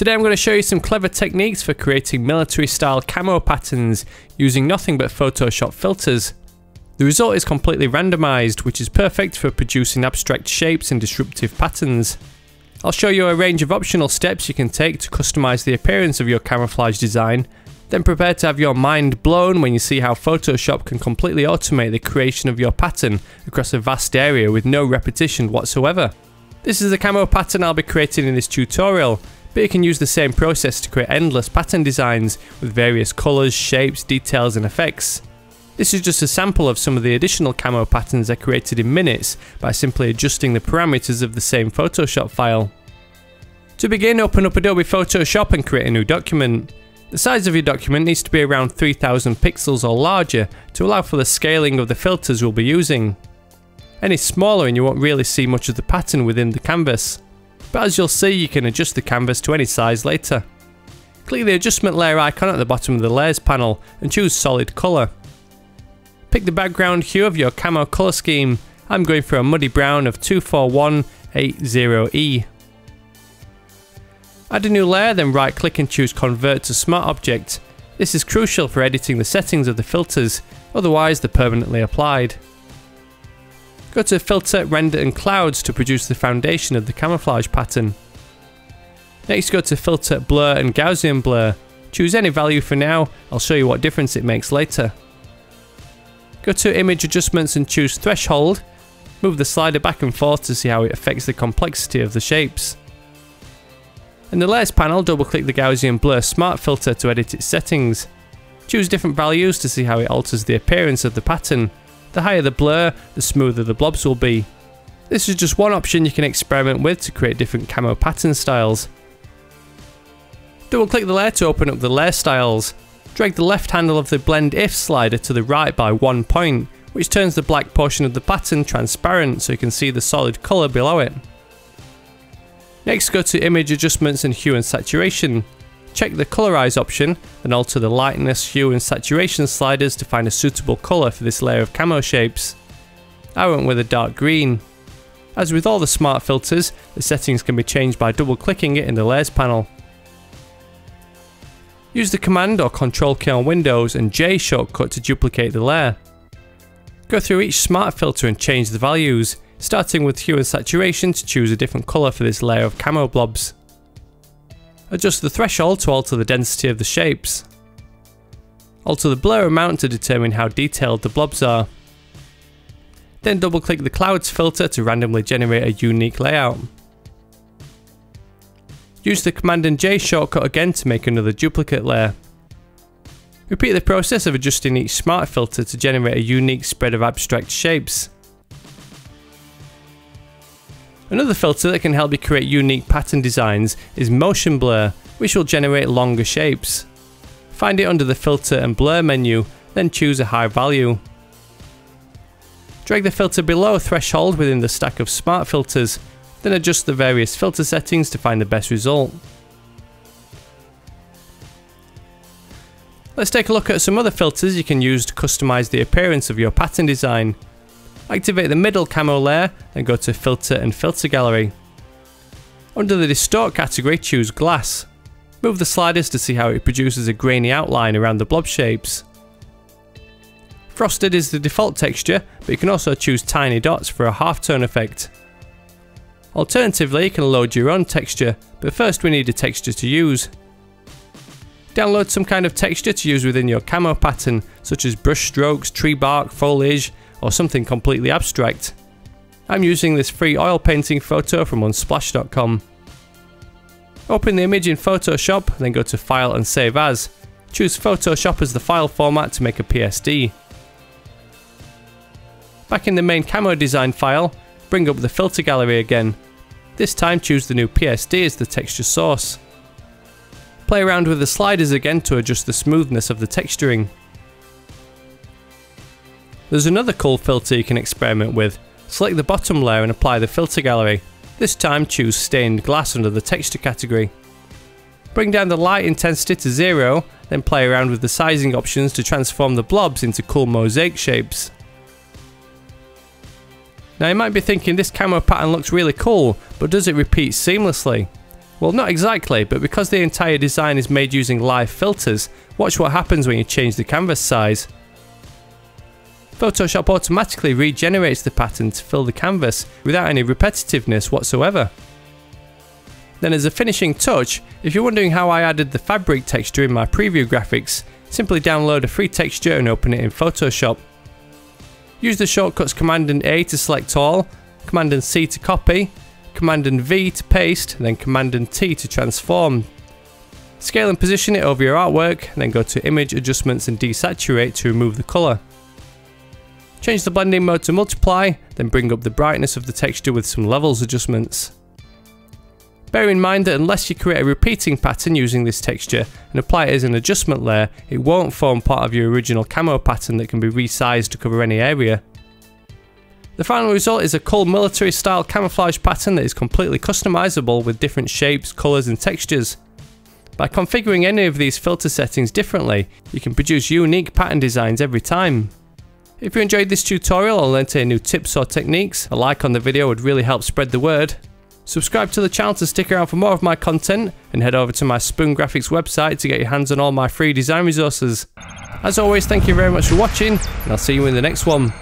Today I'm going to show you some clever techniques for creating military style camo patterns using nothing but Photoshop filters. The result is completely randomized, which is perfect for producing abstract shapes and disruptive patterns. I'll show you a range of optional steps you can take to customize the appearance of your camouflage design, then prepare to have your mind blown when you see how Photoshop can completely automate the creation of your pattern across a vast area with no repetition whatsoever. This is the camo pattern I'll be creating in this tutorial, but you can use the same process to create endless pattern designs with various colours, shapes, details and effects. This is just a sample of some of the additional camo patterns I created in minutes by simply adjusting the parameters of the same Photoshop file. To begin, open up Adobe Photoshop and create a new document. The size of your document needs to be around 3000 pixels or larger to allow for the scaling of the filters we'll be using. Any smaller and you won't really see much of the pattern within the canvas but as you'll see you can adjust the canvas to any size later. Click the adjustment layer icon at the bottom of the layers panel and choose solid colour. Pick the background hue of your camo colour scheme, I'm going for a muddy brown of 24180E. Add a new layer then right click and choose convert to smart object. This is crucial for editing the settings of the filters, otherwise they're permanently applied. Go to Filter, Render and Clouds to produce the foundation of the camouflage pattern. Next go to Filter, Blur and Gaussian Blur. Choose any value for now, I'll show you what difference it makes later. Go to Image Adjustments and choose Threshold. Move the slider back and forth to see how it affects the complexity of the shapes. In the Layers panel, double click the Gaussian Blur Smart Filter to edit its settings. Choose different values to see how it alters the appearance of the pattern. The higher the blur, the smoother the blobs will be. This is just one option you can experiment with to create different camo pattern styles. Double click the layer to open up the layer styles. Drag the left handle of the blend if slider to the right by one point, which turns the black portion of the pattern transparent so you can see the solid colour below it. Next go to image adjustments and hue and saturation. Check the colorize option and alter the lightness, hue and saturation sliders to find a suitable colour for this layer of camo shapes. I went with a dark green. As with all the smart filters, the settings can be changed by double clicking it in the layers panel. Use the command or control key on Windows and J shortcut to duplicate the layer. Go through each smart filter and change the values, starting with hue and saturation to choose a different colour for this layer of camo blobs. Adjust the threshold to alter the density of the shapes. Alter the blur amount to determine how detailed the blobs are. Then double click the clouds filter to randomly generate a unique layout. Use the Command and J shortcut again to make another duplicate layer. Repeat the process of adjusting each smart filter to generate a unique spread of abstract shapes. Another filter that can help you create unique pattern designs is motion blur, which will generate longer shapes. Find it under the filter and blur menu, then choose a high value. Drag the filter below a threshold within the stack of smart filters, then adjust the various filter settings to find the best result. Let's take a look at some other filters you can use to customize the appearance of your pattern design. Activate the middle camo layer, then go to Filter and Filter Gallery. Under the Distort category, choose Glass. Move the sliders to see how it produces a grainy outline around the blob shapes. Frosted is the default texture, but you can also choose tiny dots for a halftone effect. Alternatively, you can load your own texture, but first we need a texture to use. Download some kind of texture to use within your camo pattern, such as brush strokes, tree bark, foliage, or something completely abstract. I'm using this free oil painting photo from unsplash.com. Open the image in Photoshop, then go to File and Save As. Choose Photoshop as the file format to make a PSD. Back in the main camo design file, bring up the filter gallery again. This time choose the new PSD as the texture source. Play around with the sliders again to adjust the smoothness of the texturing. There's another cool filter you can experiment with. Select the bottom layer and apply the filter gallery. This time choose stained glass under the texture category. Bring down the light intensity to zero, then play around with the sizing options to transform the blobs into cool mosaic shapes. Now you might be thinking this camo pattern looks really cool, but does it repeat seamlessly? Well, not exactly, but because the entire design is made using live filters, watch what happens when you change the canvas size. Photoshop automatically regenerates the pattern to fill the canvas without any repetitiveness whatsoever. Then as a finishing touch, if you're wondering how I added the fabric texture in my preview graphics, simply download a free texture and open it in Photoshop. Use the shortcuts Command and A to select all, Command and C to copy, Command and V to paste, then Command and T to transform. Scale and position it over your artwork, then go to Image Adjustments and Desaturate to remove the colour. Change the blending mode to multiply, then bring up the brightness of the texture with some levels adjustments. Bear in mind that unless you create a repeating pattern using this texture and apply it as an adjustment layer, it won't form part of your original camo pattern that can be resized to cover any area. The final result is a cool military style camouflage pattern that is completely customizable with different shapes, colours and textures. By configuring any of these filter settings differently, you can produce unique pattern designs every time. If you enjoyed this tutorial or learned any new tips or techniques, a like on the video would really help spread the word. Subscribe to the channel to stick around for more of my content and head over to my Spoon Graphics website to get your hands on all my free design resources. As always, thank you very much for watching and I'll see you in the next one.